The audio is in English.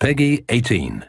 Peggy 18.